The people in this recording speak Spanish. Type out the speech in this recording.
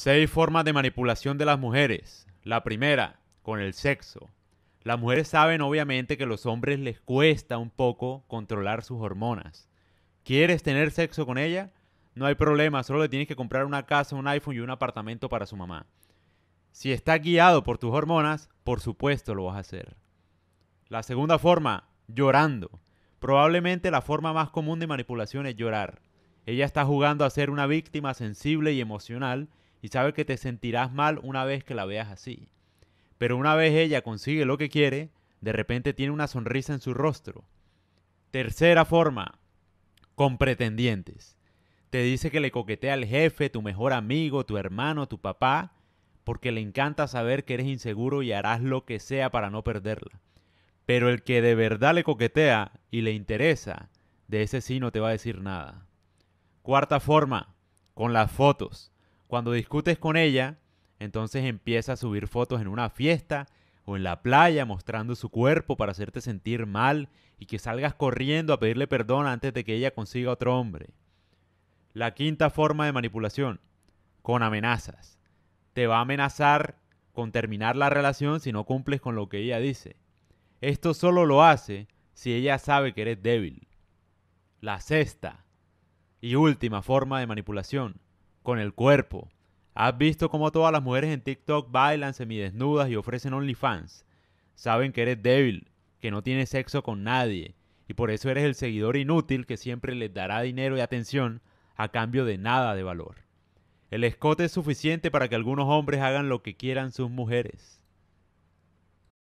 Seis formas de manipulación de las mujeres. La primera, con el sexo. Las mujeres saben obviamente que a los hombres les cuesta un poco controlar sus hormonas. ¿Quieres tener sexo con ella? No hay problema, solo le tienes que comprar una casa, un iPhone y un apartamento para su mamá. Si está guiado por tus hormonas, por supuesto lo vas a hacer. La segunda forma, llorando. Probablemente la forma más común de manipulación es llorar. Ella está jugando a ser una víctima sensible y emocional y sabe que te sentirás mal una vez que la veas así. Pero una vez ella consigue lo que quiere, de repente tiene una sonrisa en su rostro. Tercera forma, con pretendientes. Te dice que le coquetea al jefe, tu mejor amigo, tu hermano, tu papá, porque le encanta saber que eres inseguro y harás lo que sea para no perderla. Pero el que de verdad le coquetea y le interesa, de ese sí no te va a decir nada. Cuarta forma, con las fotos. Cuando discutes con ella, entonces empieza a subir fotos en una fiesta o en la playa mostrando su cuerpo para hacerte sentir mal y que salgas corriendo a pedirle perdón antes de que ella consiga otro hombre. La quinta forma de manipulación, con amenazas. Te va a amenazar con terminar la relación si no cumples con lo que ella dice. Esto solo lo hace si ella sabe que eres débil. La sexta y última forma de manipulación, con el cuerpo. ¿Has visto cómo todas las mujeres en TikTok bailan semidesnudas y ofrecen OnlyFans? Saben que eres débil, que no tienes sexo con nadie, y por eso eres el seguidor inútil que siempre les dará dinero y atención a cambio de nada de valor. El escote es suficiente para que algunos hombres hagan lo que quieran sus mujeres.